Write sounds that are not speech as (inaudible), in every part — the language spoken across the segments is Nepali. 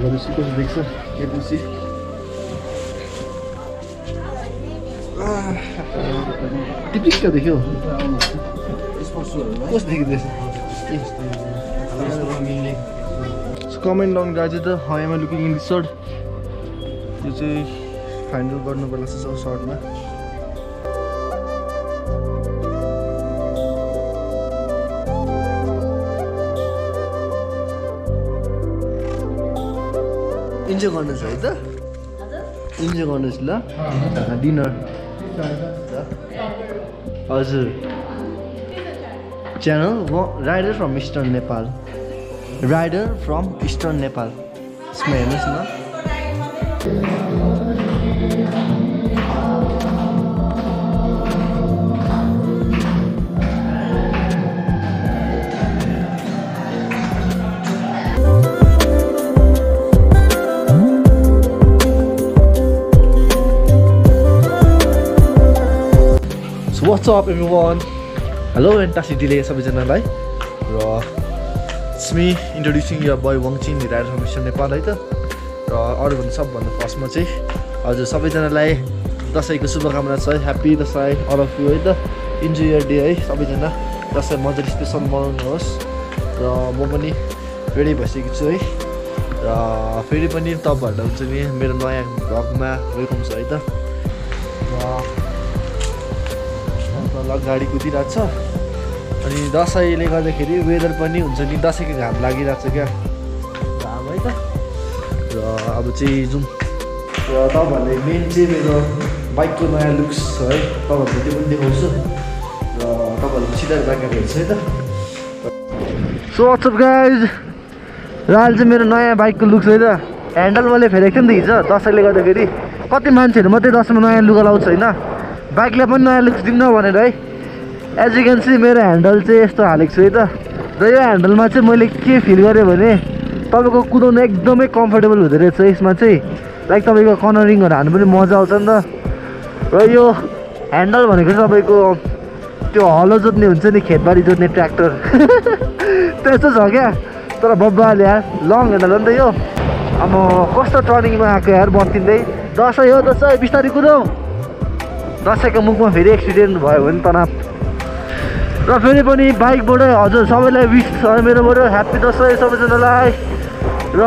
भनेपछि कस्तो देख्छ हेर्नुहोस् टिपिक्क देख्यो कस्तो देखिँदैछ कमेन्ट डाउन गाडी त हाइमा लुकिङ इन सर्ट त्यो चाहिँ फाइनल गर्नुपर्ने छ सर्टमा इन्जोय गर्नुहोस् है त इन्जोय गर्नुहोस् ल डिनर हजुर channel rider from eastern Nepal rider from eastern Nepal यसमा हेर्नुहोस् न What's up everyone? हेलो एन्टासी डिले सबैजनालाई र Sumi introducing your boy Wangchin from mister Nepal है त र अरूभन्दा सबभन्दा फर्स्टमा चाहिँ हजुर सबैजनालाई दसैँको शुभकामना छ happy Dashain all of you है त इन्जोय यर डे है सबैजना दसैँ मजाले स्पेसल मनाउनुहोस्। र म पनि रेडी भइसकेको छु है र फेरि पनि तपाईँहरूलाई हुन्छ नि मेरो नयाँ भ्लगमा वेलकम छ है त र ल गाडी कुदिरहेको छ। अनि दसैँले गर्दाखेरि वेदर पनि हुन्छ नि दसैँको घाम लागिरहेको छ क्या। घाम है त। र अब चाहिँ जाउँ। र तपाईँहरूले मेन चाहिँ मेरो बाइकको नयाँ लुक्स है तपाईँहरूले त्यो पनि देखाउँछु। र तपाईँहरूले सिधा ब्याकअप हेर्छ है त। सो वाट्सअप गाइज र अहिले चाहिँ मेरो नयाँ बाइकको लुक्स है त। ह्यान्डल मैले फेरेको थिएँ नि त हिजो दसैँले गर्दाखेरि। कति मान्छेहरू मात्रै दसैँमा नयाँ लुगा लाउँछ होइन। बाइकलाई पनि नयाँ लुक्स दिउँ न भनेर है। एज यु क्यान सी मेरो ह्यान्डल चाहिँ यस्तो हालेको छु है त। र यो ह्यान्डलमा चाहिँ मैले के फिल गरेँ भने तपाईँको कुदाउनु एकदमै कम्फर्टेबल हुँदो रहेछ। यसमा चाहिँ लाइक तपाईँको कर्नरिङहरू हाल्नु पनि मजा आउँछ नि त। र यो ह्यान्डल भनेको चाहिँ तपाईँको त्यो हलो जोत्ने हुन्छ नि खेतबारी जोत्ने ट्र्याक्टर (laughs) त्यस्तो छ क्या। तर बब्बाले यार लङ ह्यान्डल हो नि त यो। अब कस्तो टर्निङमा आएको यार बत्तिँदै। दसैँ हो दसैँ। बिस्तारै कुदाउ। दसैँको मुखमा फेरि एक्सिडेन्ट भयो भने तनाव र फेरि पनि बाइकबाटै हजुर सबैलाई विस मेरोबाट ह्याप्पी दसैँ सबैजनालाई। र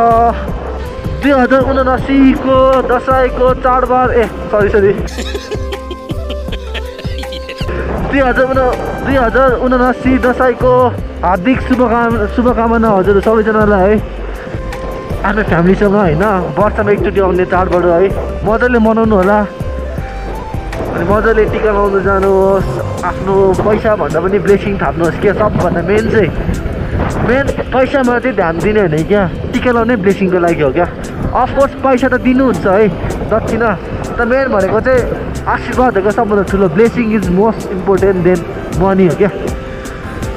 दुई हजार उनासीको दसैँको चाडबाड ए सरी सरी (laughs) दुई हजार उना दुई हजार उनासी दसैँको हार्दिक शुभकामना शुभकामना हजुर सबैजनालाई है। आफ्नो फ्यामिलीसँग होइन वर्षमा एकचोटि आउने चाडबाड है। मजाले मनाउनु होला। अनि मजाले टिका लाउनु जानुहोस् आफ्नो पैसाभन्दा पनि ब्लेसिङ थाप्नुहोस् क्या। सबभन्दा मेन चाहिँ मेन पैसामा चाहिँ ध्यान दिने होइन क्या। टिका लाउने ब्लेसिङको लागि हो क्या। अफकोर्स पैसा त दिनुहुन्छ है दक्षिणा त मेन भनेको चाहिँ आशीर्वादहरूको सबभन्दा ठुलो blessing is most important than money हो क्या।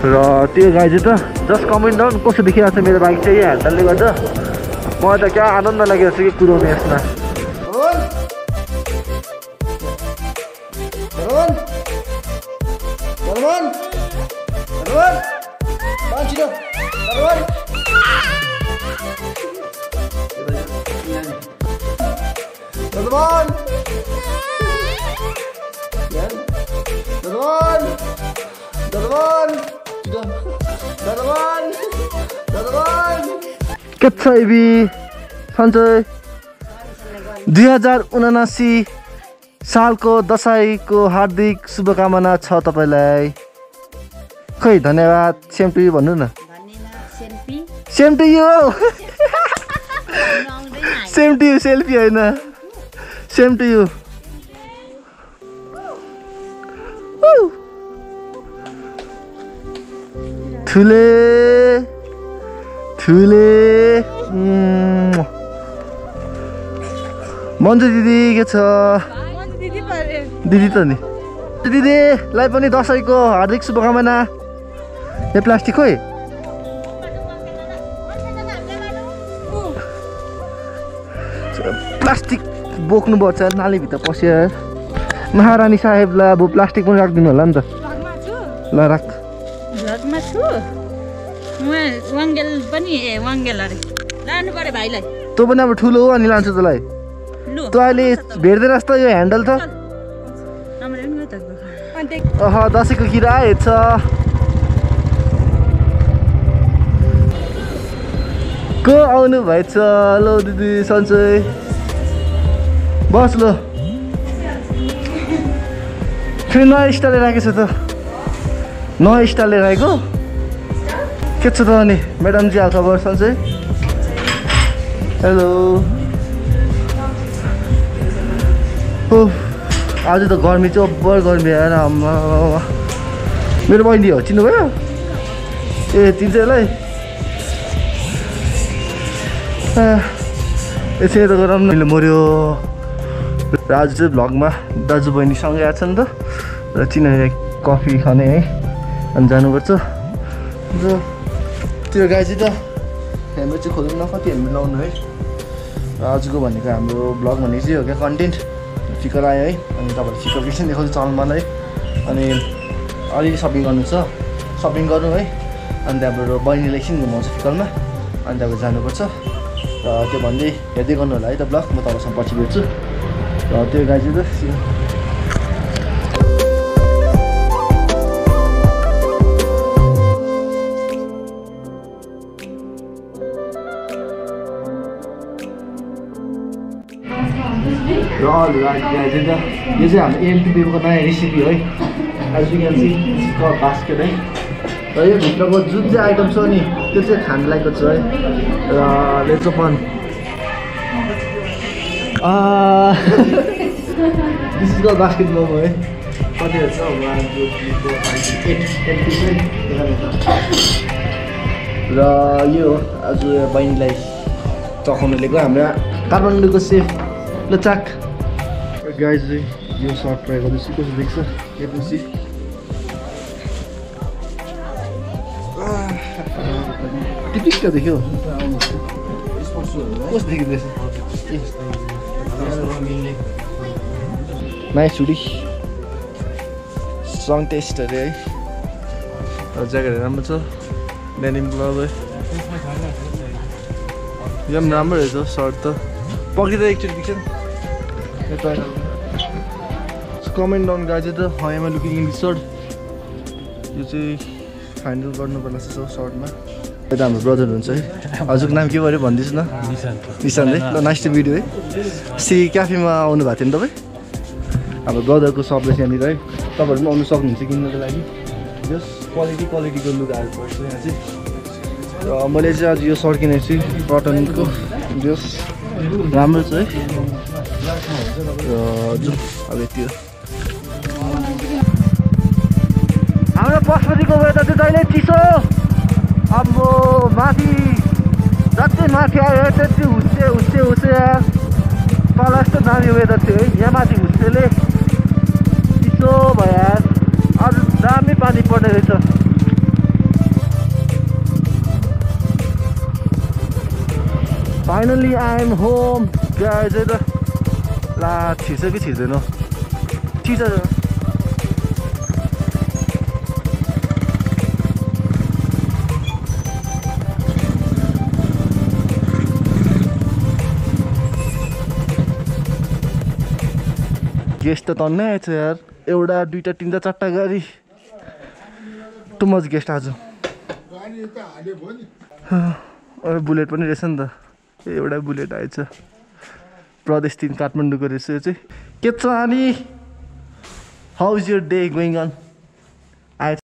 र त्यो गाई चाहिँ त जस्ट कमेन्ट डाउन कस्तो देखिरहेको छ मेरो बाइक चाहिँ यो ह्यान्डलले गर्दा। मलाई त क्या आनन्द लागिरहेको छ कि कुदाउनु यसमा। के छ इबी सन्चय दुई हजार उनासी सालको दसैँको हार्दिक शुभकामना छ तपाईँलाई। खै धन्यवाद सेम टु भन्नु न। Same to you. Same to you selfie होइन। Same to you. ठुले उम्। मन्जु दिदी के छ दिदी त नि दिदीलाई पनि दसैँको हार्दिक शुभकामना यो प्लास्टिक खोइ प्लास्टिक बोक्नुपर्छ नालीभित्र पस्यो महारानी साहेबलाई अब प्लास्टिक पनि राखिदिनु होला नि त ल राख उहाँ वाङ्गेल पनि ए वाङ्गेल अरे। लानु पऱ्यो भाइलाई। तँ पनि अब ठुलो हो अनि लान्छु तँलाई तँ अहिले भेट्दैनस् त। यो ह्यान्डल त। अह दसैँको किरा हेर्छ। को आउनु भएछ? ल दिदी सन्चै। बस ल। फेरि नयाँ स्टाइलले राखेको छ त। नयाँ स्टाइलले राखेको? के छ त अनि म्याडमजी हाल खबर सन्चै? हेलो ओ आज त गर्मी चाहिँ अब्बर गर्मी आएर आम्मा मेरो बहिनी हो चिन्नुभयो? ए चिन्छ यसलाई? यसै त गरौँ न मऱ्यो र आज चाहिँ भ्लगमा दाजु बहिनीसँगै आएको छ नि त? र चिनाएर कफी खाने है अनि जानुपर्छ। र त्यो गाई चाहिँ त हेलमेट चाहिँ खोल्नु न कति हेलमेट लाउनु है? र आजको भनेको हाम्रो भ्लग भनेको चाहिँ हो क्या कन्टेन्ट। फिकर आयो है। अनि तपाईँहरू फिकर एकछिन देखाउँछु है। अनि अलिअलि सपिङ गर्नु छ। सपिङ गर्नु है। अनि त्यहाँबाट बहिनीलाई एकछिन घुमाउँछु फिकरमा। अनि त्यहाँबाट जानुपर्छ। र त्यो भन्दै हेर्दै गर्नु होला है त ब्लग। म तपाईँसँग पछि भेट्छु। र त्यो गाई चाहिँ त र अरू गाई चाहिँ त यो चाहिँ हाम्रो एमटिपीको नयाँ रेसिपी है as you can see basket है र यो भित्रको जुन चाहिँ आइटम छ नि त्यो चाहिँ खानु लायकको छ है र लेचोपन this is call basket momo है कतिहरू छ one two three four five eight eight piece है र यो हो आज बहिनीलाई चखाउनु लिएको हाम्रो काठमाडौँको सेफ ल चाहिँ यो सर्ट ट्राई गर्दैछु कस्तो देख्छ हेर्नुहोस् टिपिक्क देख्यो कस्तो देखिँदैछ नाइस छुरी सङ टेस्ट अरे है ज्याकेटहरू राम्रो छ डेनिम है यो पनि राम्रो रहेछ सर्ट त पक्रिँदा एकचोटि देख्छ नि कमेन्ट डाउन गाई चाहिँ त हाइमा लुकिङ इन सर्ट यो चाहिँ फाइनल गर्नुपर्ने छ सर्टमा यता हाम्रो ब्रदर हुन्छ है हजुरको नाम के पऱ्यो भनिदिनुहोस् न? निशान्त है ल नाइस टु भिडियो है। सी क्याफेमा आउनु भएको थियो नि तपाईँ हाम्रो ब्रदरको सपले त्यहाँनिर है तपाईँहरू पनि आउनु सक्नुहुन्छ किन्नुको लागि जस क्वालिटी क्वालिटीको लुगाहरू पर्छ यहाँ चाहिँ र मैले चाहिँ आज। यो सर्ट किनेको छु कटनको जस राम्रो छ है र अब यति हो पशुपतिको वेदर चाहिँ जहिले चिसो। अब माथि जति माथि आयो त्यति हुस्से हुस्से हुस्से तल यस्तो दामी वेदर थियो है यहाँ माथि हुस्सेले चिसो भयो। अरू दामी पानी पर्ने रहेछ। फाइनली आइएम होम गाई चाहिँ त ला छिर्छ कि छिर्दैन? छिर्छ गेस्ट त तन्नै आएछ यार। एउटा दुइटा तिनवटा चारवटा गाडी। टु मच गेस्ट आज। बुलेट पनि रहेछ नि त। एउटा बुलेट आएछ। प्रदेश तिन काठमाडौँको रहेछ। यो चाहिँ के छ अनि? How is your day going on आएछ।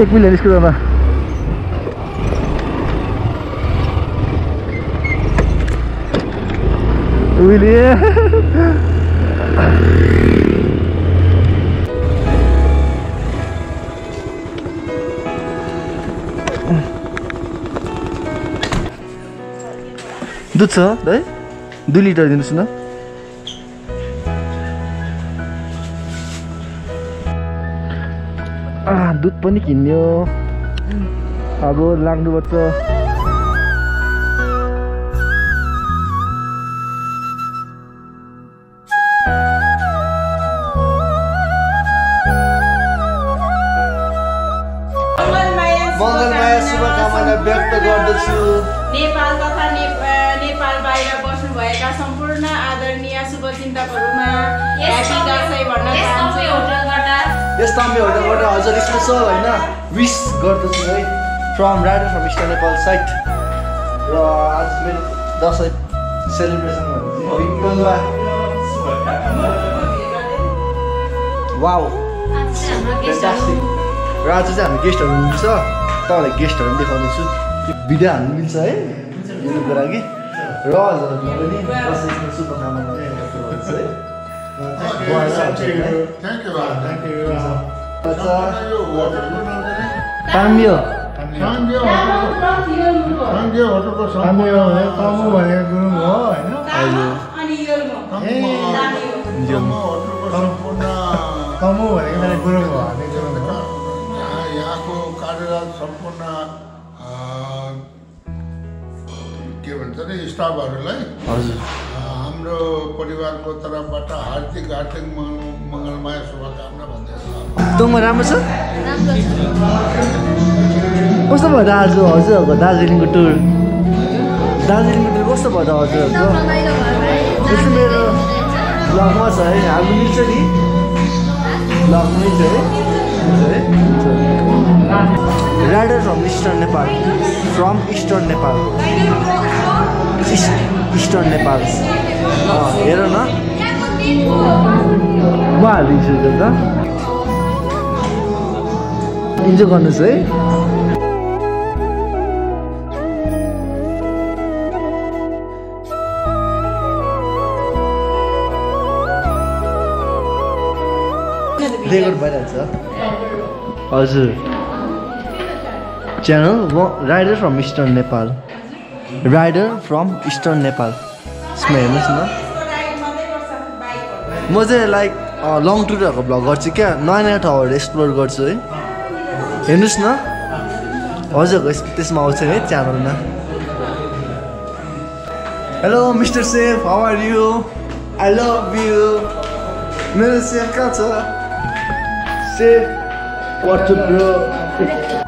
एक मिनट स्कुलमा उहिले (laughs) दुध छ है दुई लिटर दिनुहोस् न। दुध पनि किन्यो। अब लाग्नुपर्छ। शुभकामना व्यक्त गर्दछु। नेपाल तथा नेपाल बाहिर बस्नुभएका सम्पूर्ण आदरणीय शुभचिन्तकहरूमा ह्यापी दसैँ भन्न चाहन्छु। यस ताम्बे होटलबाट हजुर स्पेसल होइन? विस गर्दछु है। From rider from east Nepal site र आज मेरो दसैँ सेलिब्रेसन वाउ र आज चाहिँ हामी गेस्टहरू हुनुहुन्छ। तपाईँलाई गेस्टहरू पनि देखाउनेछु भिडियो हाल्नु मिल्छ है हेर्नुको लागि र हजुरहरूलाई पनि दसैँको शुभकामना दिनुपर्छ है बुवा र हजुरलाई। Thank you, Lord. Thank you. बच्चा यो होटलको नाम चाहिँ नि? ताम्यो साङ्गे होटलको साङ्गे होटलको हामी यो भने कमु भनेको गुरुङ हो होइन भनेको गुरुङ हो हामी नि स्टाफहरूलाई हजुर। हाम्रो परिवारको तर्फबाट हार्दिक हार्दिक मङ्गल- मङ्गलमय शुभकामना भन्दैछ। तँमा राम्रो छ? कस्तो भयो त आज हजुरहरूको दार्जिलिङको टुर। दार्जिलिङको टुर कस्तो भयो त? हजुरहरूको जस्तो मेरो ब्लगमा छ है। हाल्नु मिल्छ नि। ब्लगमै छ है। हुन्छ है। हुन्छ। Rider from eastern Nepal from eastern Nepal east eastern Nepal हेर न म हालिदिन्छु त इन्जोय गर्नुहोस् है रेकर्ड भइरहेछ हजुर channel rider from eastern Nepal rider from eastern Nepal यसमा हेर्नुहोस् न म चाहिँ लाइक लङ टुरहरूको भ्लग गर्छु क्या। नयाँ नयाँ ठाउँहरू एक्सप्लोर गर्छु है। हेर्नुहोस् न। हजुरको यस- त्यसमा आउँछ है च्यानलमा। Hello mister safe how are you I love you मेरो सेफ कहाँ छ? Safe WhatsApp